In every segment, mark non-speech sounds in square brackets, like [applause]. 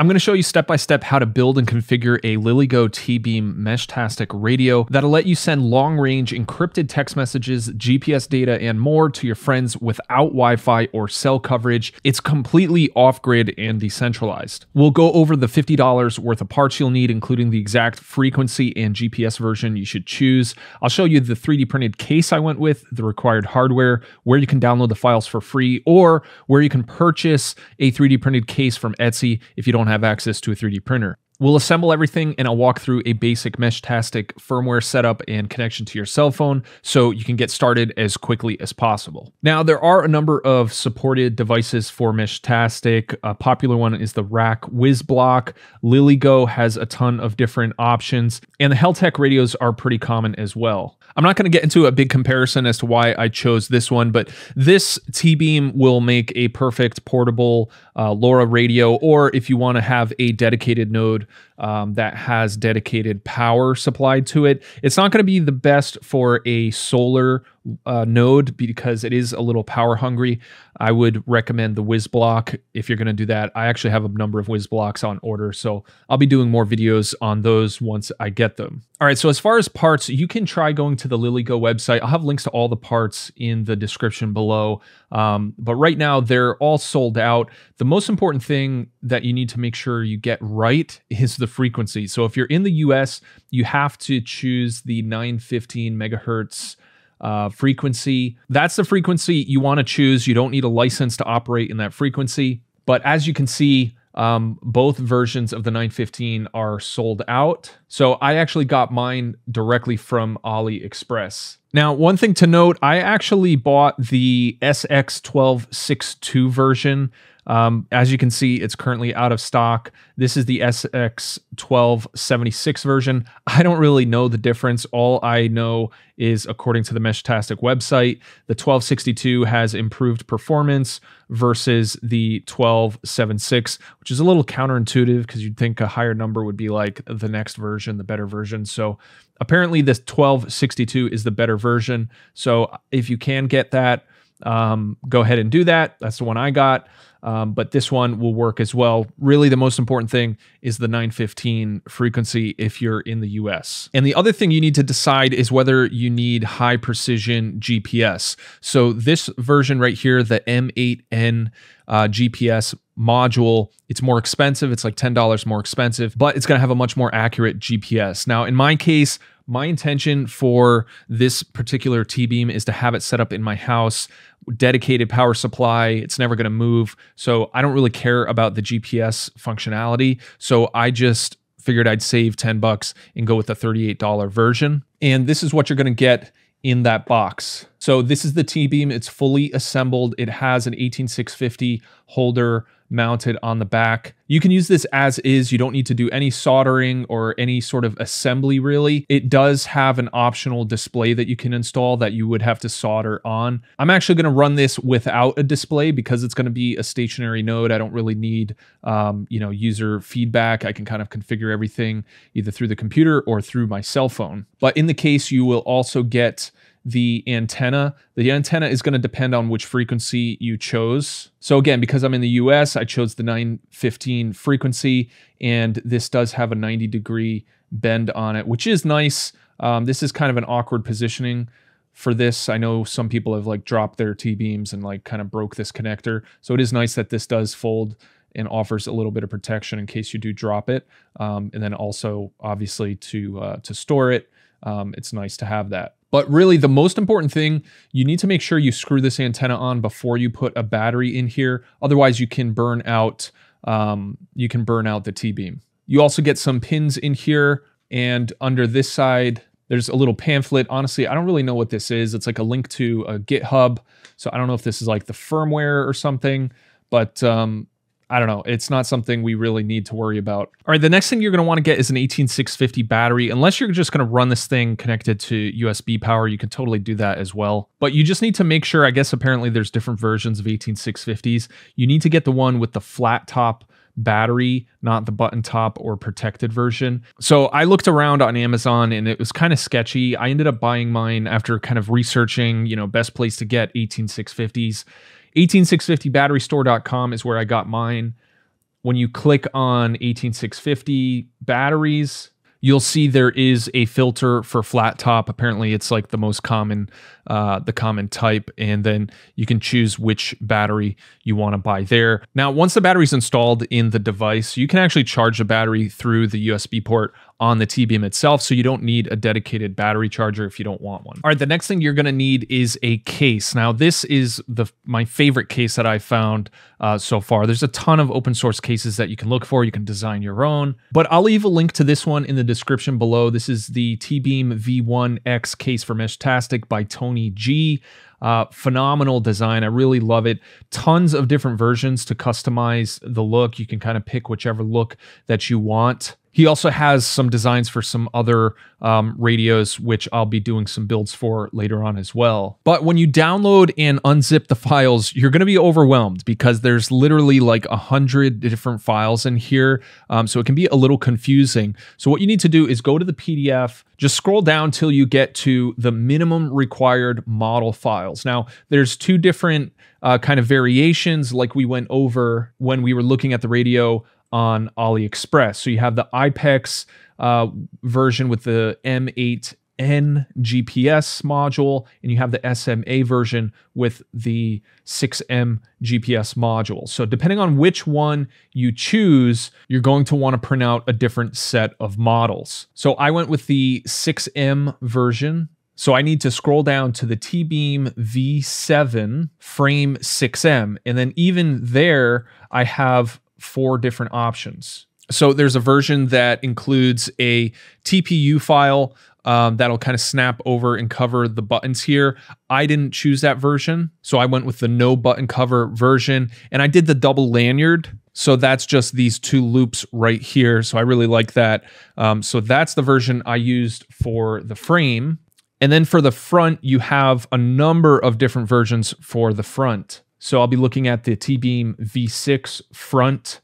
I'm going to show you step by step how to build and configure a LilyGo T-Beam Meshtastic radio that'll let you send long range encrypted text messages, GPS data, and more to your friends without Wi Fi or cell coverage. It's completely off grid and decentralized. We'll go over the $50 worth of parts you'll need, including the exact frequency and GPS version you should choose. I'll show you the 3D printed case I went with, the required hardware, where you can download the files for free, or where you can purchase a 3D printed case from Etsy if you don't have access to a 3D printer. We'll assemble everything and I'll walk through a basic Meshtastic firmware setup and connection to your cell phone so you can get started as quickly as possible. Now, there are a number of supported devices for Meshtastic. A popular one is the RAK WisBlock. LilyGo has a ton of different options, and the Heltec radios are pretty common as well. I'm not going to get into a big comparison as to why I chose this one, but this T-Beam will make a perfect portable uh, LoRa radio, or if you want to have a dedicated node um, that has dedicated power supplied to it. It's not going to be the best for a solar uh, node because it is a little power hungry. I would recommend the WisBlock if you're going to do that. I actually have a number of WisBlocks on order, so I'll be doing more videos on those once I get them. All right, so as far as parts, you can try going to the LilyGo website. I'll have links to all the parts in the description below. Um, but right now, they're all sold out. The most important thing that you need to make sure you get right is the frequency. So if you're in the US, you have to choose the 915 megahertz uh, frequency. That's the frequency you want to choose. You don't need a license to operate in that frequency. But as you can see, um, both versions of the 915 are sold out. So I actually got mine directly from AliExpress. Now, one thing to note, I actually bought the SX1262 version. Um, as you can see, it's currently out of stock. This is the SX1276 version. [laughs] I don't really know the difference. All I know is, according to the Meshtastic website, the 1262 has improved performance versus the 1276, which is a little counterintuitive because you'd think a higher number would be like the next version, the better version. So apparently, this 1262 is the better version. So if you can get that, um, go ahead and do that. That's the one I got. Um, but this one will work as well. Really, the most important thing is the 915 frequency if you're in the US. And the other thing you need to decide is whether you need high precision GPS. So, this version right here, the M8N uh, GPS module, it's more expensive. It's like $10 more expensive, but it's going to have a much more accurate GPS. Now, in my case, my intention for this particular T-beam is to have it set up in my house, dedicated power supply. It's never going to move. So I don't really care about the GPS functionality. So I just figured I'd save 10 bucks and go with the $38 version. And this is what you're going to get in that box. So this is the T-beam. It's fully assembled. It has an 18650 holder mounted on the back. You can use this as is. You don't need to do any soldering or any sort of assembly really. It does have an optional display that you can install that you would have to solder on. I'm actually going to run this without a display because it's going to be a stationary node. I don't really need, um, you know, user feedback. I can kind of configure everything either through the computer or through my cell phone. But in the case, you will also get the antenna. The antenna is going to depend on which frequency you chose. So again, because I'm in the US, I chose the 915 frequency, and this does have a 90 degree bend on it, which is nice. Um, this is kind of an awkward positioning for this. I know some people have like dropped their T-beams and like kind of broke this connector. So it is nice that this does fold and offers a little bit of protection in case you do drop it. Um, and then also obviously to, uh, to store it, um, it's nice to have that. But really, the most important thing, you need to make sure you screw this antenna on before you put a battery in here. Otherwise, you can burn out um, you can burn out the T-beam. You also get some pins in here, and under this side, there's a little pamphlet. Honestly, I don't really know what this is. It's like a link to a GitHub. So I don't know if this is like the firmware or something, but um, I don't know. It's not something we really need to worry about. All right, the next thing you're going to want to get is an 18650 battery. Unless you're just going to run this thing connected to USB power, you can totally do that as well. But you just need to make sure, I guess apparently there's different versions of 18650s. You need to get the one with the flat top battery, not the button top or protected version. So I looked around on Amazon and it was kind of sketchy. I ended up buying mine after kind of researching, you know, best place to get 18650s 18650batterystore.com is where I got mine. when you click on 18650 batteries, you'll see there is a filter for flat top. Apparently, it's like the most common, uh, the common type, and then you can choose which battery you want to buy there. Now, once the battery's installed in the device, you can actually charge the battery through the USB port on the T-Beam itself, so you don't need a dedicated battery charger if you don't want one. All right, the next thing you're gonna need is a case. Now, this is the my favorite case that I found uh, so far. There's a ton of open source cases that you can look for. You can design your own, but I'll leave a link to this one in the description below. This is the T-Beam V1X case for Meshtastic by Tony G. Uh, phenomenal design. I really love it. Tons of different versions to customize the look. You can kind of pick whichever look that you want. He also has some designs for some other um, radios, which I'll be doing some builds for later on as well. But when you download and unzip the files, you're going to be overwhelmed because there's literally like a hundred different files in here. Um, so it can be a little confusing. So what you need to do is go to the PDF, just scroll down till you get to the minimum required model files. Now, there's two different uh, kind of variations like we went over when we were looking at the radio on AliExpress. So you have the IPEX uh, version with the M8N GPS module, and you have the SMA version with the 6M GPS module. So depending on which one you choose, you're going to want to print out a different set of models. So I went with the 6M version so I need to scroll down to the T-Beam V7 frame 6M. And then even there, I have four different options. So there's a version that includes a TPU file um, that'll kind of snap over and cover the buttons here. I didn't choose that version, so I went with the no button cover version, and I did the double lanyard. So that's just these two loops right here. So I really like that. Um, so that's the version I used for the frame. And then for the front, you have a number of different versions for the front. So I'll be looking at the T-Beam V6 front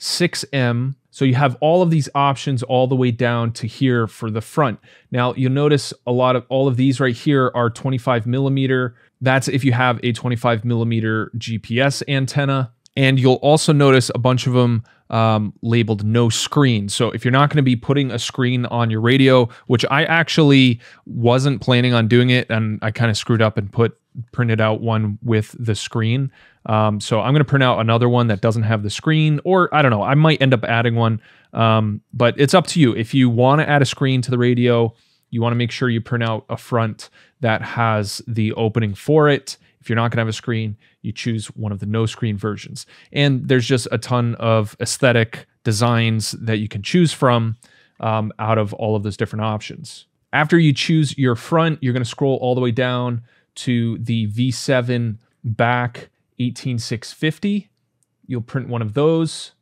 6M. So you have all of these options all the way down to here for the front. Now you'll notice a lot of all of these right here are 25 millimeter. That's if you have a 25 millimeter GPS antenna. And you'll also notice a bunch of them um, labeled no screen. So if you're not going to be putting a screen on your radio, which I actually wasn't planning on doing it, and I kind of screwed up and put printed out one with the screen. Um, so I'm going to print out another one that doesn't have the screen, or I don't know, I might end up adding one. Um, but it's up to you. If you want to add a screen to the radio, you want to make sure you print out a front that has the opening for it. If you're not going to have a screen, you choose one of the no screen versions. And there's just a ton of aesthetic designs that you can choose from um, out of all of those different options. After you choose your front, you're going to scroll all the way down to the V7 back 18650. You'll print one of those.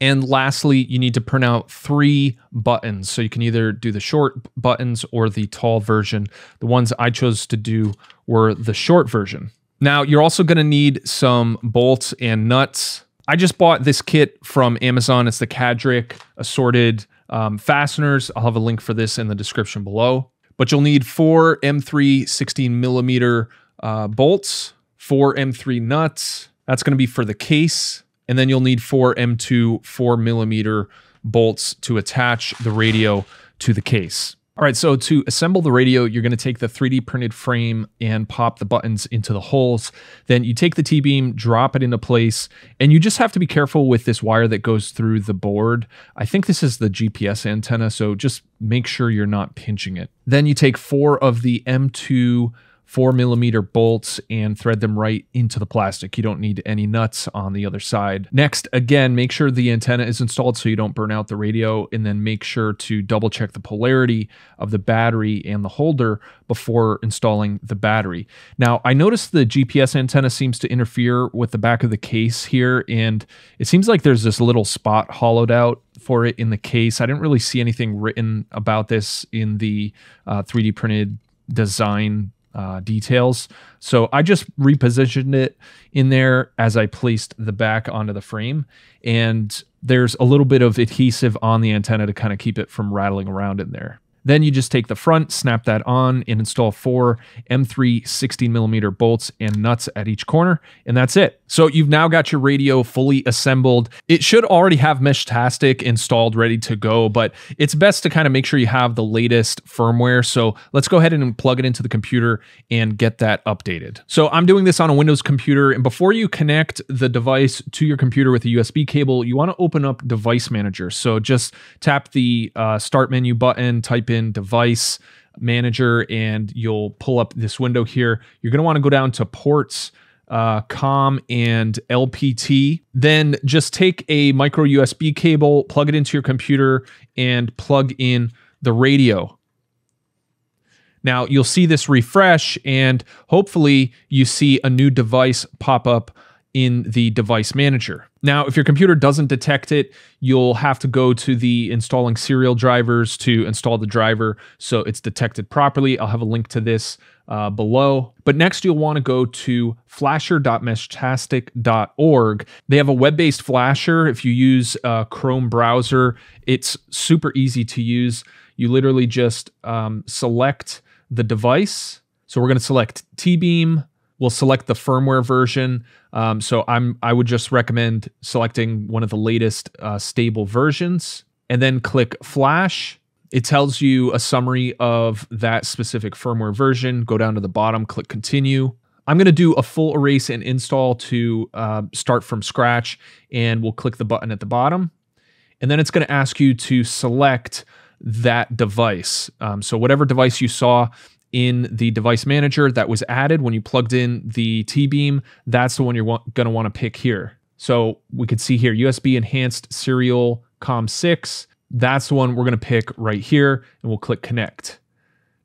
And lastly, you need to print out three buttons. So you can either do the short buttons or the tall version. The ones I chose to do were the short version. Now, you're also going to need some bolts and nuts. I just bought this kit from Amazon. It's the Kadrick assorted um, fasteners. I'll have a link for this in the description below. But you'll need four M3 16 millimeter uh, bolts, four M3 nuts. That's going to be for the case. And then you'll need four M2 4 millimeter bolts to attach the radio to the case. All right, so to assemble the radio, you're going to take the 3D printed frame and pop the buttons into the holes. Then you take the T-beam, drop it into place, and you just have to be careful with this wire that goes through the board. I think this is the GPS antenna, so just make sure you're not pinching it. Then you take four of the M2 four millimeter bolts and thread them right into the plastic. You don't need any nuts on the other side. Next, again, make sure the antenna is installed so you don't burn out the radio and then make sure to double check the polarity of the battery and the holder before installing the battery. Now, I noticed the GPS antenna seems to interfere with the back of the case here and it seems like there's this little spot hollowed out for it in the case. I didn't really see anything written about this in the uh, 3D printed design uh, details. So I just repositioned it in there as I placed the back onto the frame. And there's a little bit of adhesive on the antenna to kind of keep it from rattling around in there. Then you just take the front, snap that on, and install four M3 16 millimeter bolts and nuts at each corner, and that's it. So you've now got your radio fully assembled. It should already have Meshtastic installed ready to go, but it's best to kind of make sure you have the latest firmware. So let's go ahead and plug it into the computer and get that updated. So I'm doing this on a Windows computer, and before you connect the device to your computer with a USB cable, you want to open up Device Manager. So just tap the uh, Start menu button, type in device manager and you'll pull up this window here. You're going to want to go down to ports, uh, COM, and LPT. Then just take a micro USB cable, plug it into your computer, and plug in the radio. Now you'll see this refresh, and hopefully you see a new device pop up in the device manager. Now, if your computer doesn't detect it, you'll have to go to the installing serial drivers to install the driver so it's detected properly. I'll have a link to this uh, below. But next, you'll want to go to flasher.meshtastic.org. They have a web based flasher. If you use a Chrome browser, it's super easy to use. You literally just um, select the device. So we're going to select T Beam we'll select the firmware version. Um, so I'm I would just recommend selecting one of the latest uh, stable versions, and then click Flash. It tells you a summary of that specific firmware version. Go down to the bottom, click Continue. I'm going to do a full erase and install to uh, start from scratch, and we'll click the button at the bottom. And then it's going to ask you to select that device. Um, so whatever device you saw, in the device manager that was added when you plugged in the T-Beam, that's the one you're going to want to pick here. So we could see here USB enhanced serial COM6. That's the one we're going to pick right here and we'll click connect.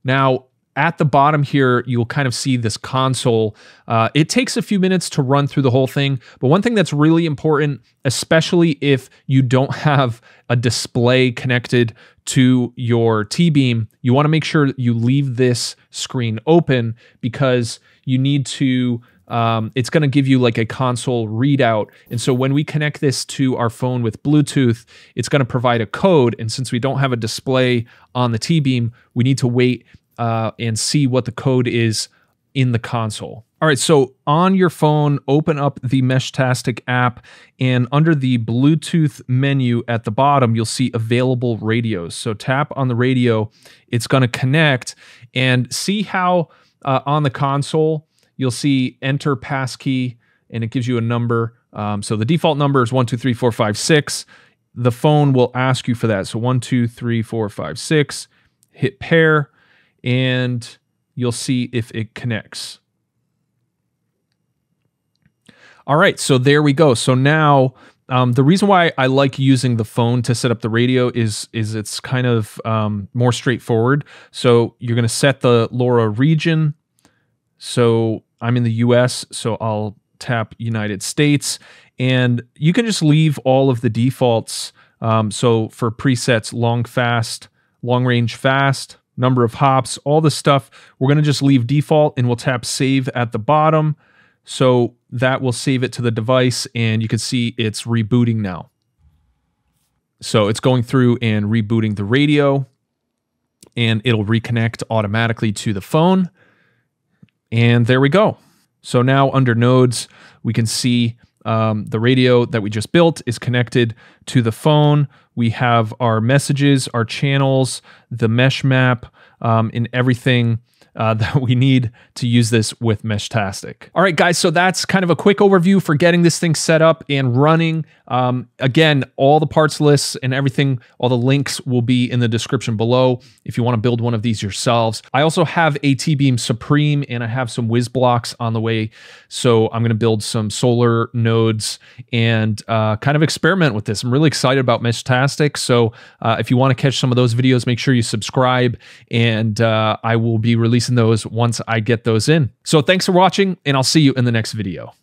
Now, at the bottom here, you'll kind of see this console. Uh, it takes a few minutes to run through the whole thing, but one thing that's really important, especially if you don't have a display connected to your T-Beam, you want to make sure you leave this screen open because you need to um, it's going to give you like a console readout. And so when we connect this to our phone with Bluetooth, it's going to provide a code. And since we don't have a display on the T Beam, we need to wait uh, and see what the code is in the console. All right, so on your phone, open up the Meshtastic app, and under the Bluetooth menu at the bottom, you'll see available radios. So tap on the radio, it's going to connect, and see how uh, on the console you'll see enter passkey, and it gives you a number. Um, so the default number is one two three four five six. The phone will ask you for that. So one two three four five six. Hit pair and you'll see if it connects. All right, so there we go. So now um, the reason why I like using the phone to set up the radio is is it's kind of um, more straightforward. So you're going to set the LoRa region. So I'm in the U.S., so I'll tap United States, and you can just leave all of the defaults. Um, so for presets, long fast, long range fast, number of hops, all the stuff. We're going to just leave default and we'll tap save at the bottom. So that will save it to the device and you can see it's rebooting now. So it's going through and rebooting the radio and it'll reconnect automatically to the phone. And there we go. So now under nodes, we can see um, the radio that we just built is connected to the phone. We have our messages, our channels, the mesh map, um, and everything uh, [laughs] that we need to use this with Meshtastic. All right, guys, so that's kind of a quick overview for getting this thing set up and running. Um, again, all the parts lists and everything, all the links will be in the description below if you want to build one of these yourselves. I also have a T-Beam Supreme and I have some WisBlocks on the way. So I'm going to build some solar nodes and uh, kind of experiment with this. I'm really excited about Meshtastic. So uh, if you want to catch some of those videos, make sure you subscribe and uh, I will be releasing those once I get those in. So thanks for watching and I'll see you in the next video.